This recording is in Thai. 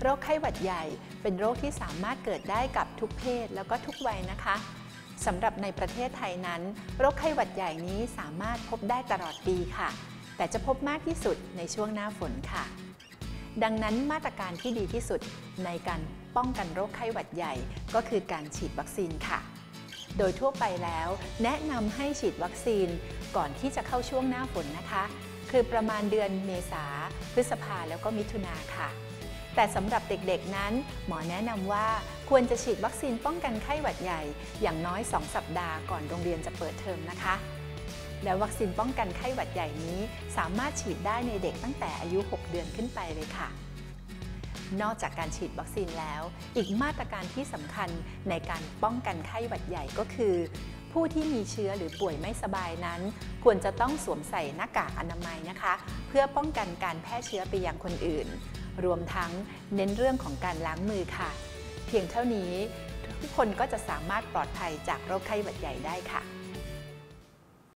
โรคไข้หวัดใหญ่ เป็นโรคที่สามารถเกิดได้กับทุกเพศแล้วก็ทุกวัยนะคะสำหรับในประเทศไทยนั้น โรคไข้หวัดใหญ่นี้สามารถพบได้ตลอดปีค่ะ แต่จะพบมากที่สุดในช่วงหน้าฝนค่ะ ดังนั้นมาตรการที่ดีที่สุดในการป้องกันโรคไข้หวัดใหญ่ ก็คือการฉีดวัคซีนค่ะ โดยทั่วไปแล้ว แนะนำให้ฉีดวัคซีนก่อนที่จะเข้าช่วงหน้าฝนนะคะ คือประมาณเดือนเมษาพฤษภาแล้วก็มิถุนาค่ะ แต่สำหรับเด็กๆนั้น หมอแนะนำว่าควรจะฉีดวัคซีนป้องกันไข้หวัดใหญ่ อย่างน้อย 2 สัปดาห์ก่อนโรงเรียนจะเปิดเทอมนะคะ และวัคซีนป้องกันไข้หวัดใหญ่นี้ สามารถฉีดได้ในเด็กตั้งแต่อายุ 6 เดือนขึ้นไปเลยค่ะนอกจากการฉีดวัคซีนแล้ว อีกมาตรการที่สำคัญในการป้องกันไข้หวัดใหญ่ก็คือ ผู้ที่มีเชื้อหรือป่วยไม่สบายนั้น ควรจะต้องสวมใส่หน้ากากอนามัยนะคะ เพื่อป้องกันการแพร่เชื้อไปยังคนอื่น รวมทั้งเน้นเรื่องของการล้างมือค่ะ เพียงเท่านี้ทุกคนก็จะสามารถปลอดภัยจากโรคไข้หวัดใหญ่ได้ค่ะ